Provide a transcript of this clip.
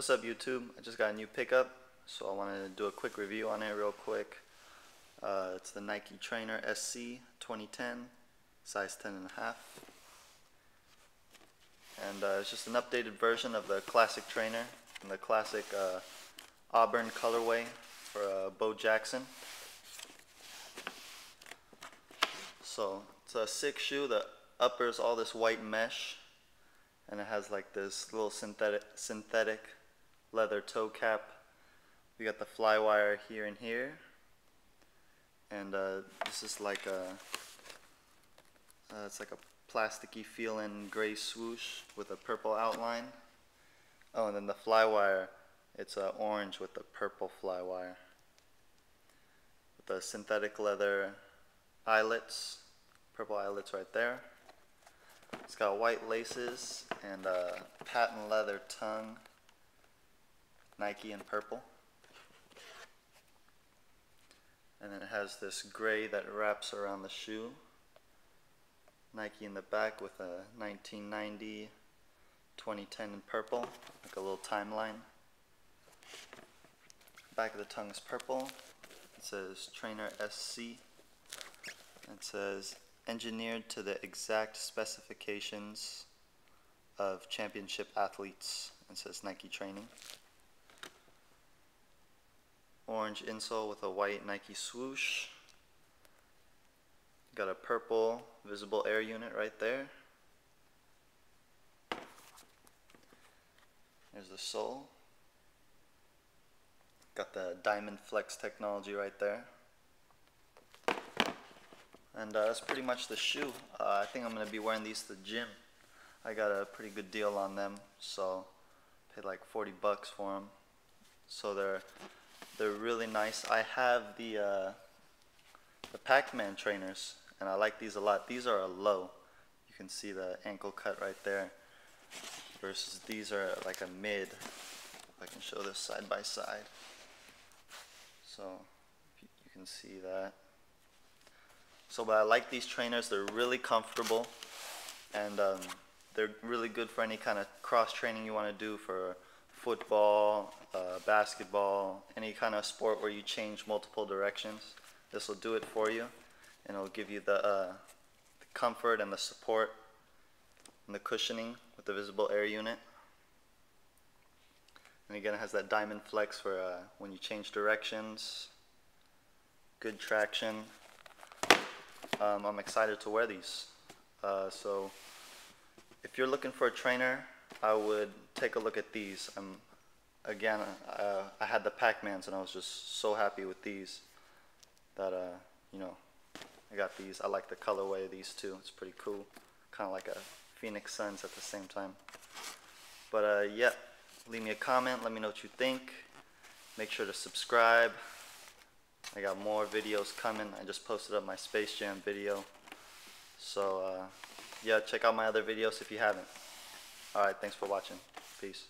What's up YouTube? I just got a new pickup, so I wanted to do a quick review on it real quick. Uh, it's the Nike Trainer SC 2010, size 10 and a half. And uh, it's just an updated version of the classic trainer in the classic uh, Auburn colorway for uh, Bo Jackson. So it's a sick shoe. The upper is all this white mesh and it has like this little synthetic synthetic leather toe cap. We got the fly wire here and here. And uh, this is like a, uh, it's like a plasticky feeling gray swoosh with a purple outline. Oh, and then the fly wire, it's uh, orange with the purple fly wire. With the synthetic leather eyelets, purple eyelets right there. It's got white laces and a patent leather tongue Nike in purple. And then it has this gray that wraps around the shoe. Nike in the back with a 1990, 2010 in purple, like a little timeline. Back of the tongue is purple. It says Trainer SC. It says engineered to the exact specifications of championship athletes. It says Nike training orange insole with a white Nike swoosh. Got a purple visible air unit right there. There's the sole. Got the Diamond Flex technology right there. And uh, that's pretty much the shoe. Uh, I think I'm going to be wearing these to the gym. I got a pretty good deal on them, so paid like 40 bucks for them. So they're they're really nice. I have the uh, the Pac-Man trainers, and I like these a lot. These are a low. You can see the ankle cut right there. Versus these are like a mid. If I can show this side by side. So you can see that. So, but I like these trainers. They're really comfortable, and um, they're really good for any kind of cross training you want to do for football, uh, basketball, any kind of sport where you change multiple directions. This will do it for you and it'll give you the, uh, the comfort and the support and the cushioning with the visible air unit. And again, it has that diamond flex for uh, when you change directions. Good traction. Um, I'm excited to wear these. Uh, so if you're looking for a trainer I would take a look at these. Um, again, uh, I had the Pac-Mans and I was just so happy with these that, uh, you know, I got these. I like the colorway of these too. It's pretty cool. Kind of like a Phoenix Suns at the same time. But uh, yeah, leave me a comment. Let me know what you think. Make sure to subscribe. I got more videos coming. I just posted up my Space Jam video. So uh, yeah, check out my other videos if you haven't. Alright, thanks for watching. Peace.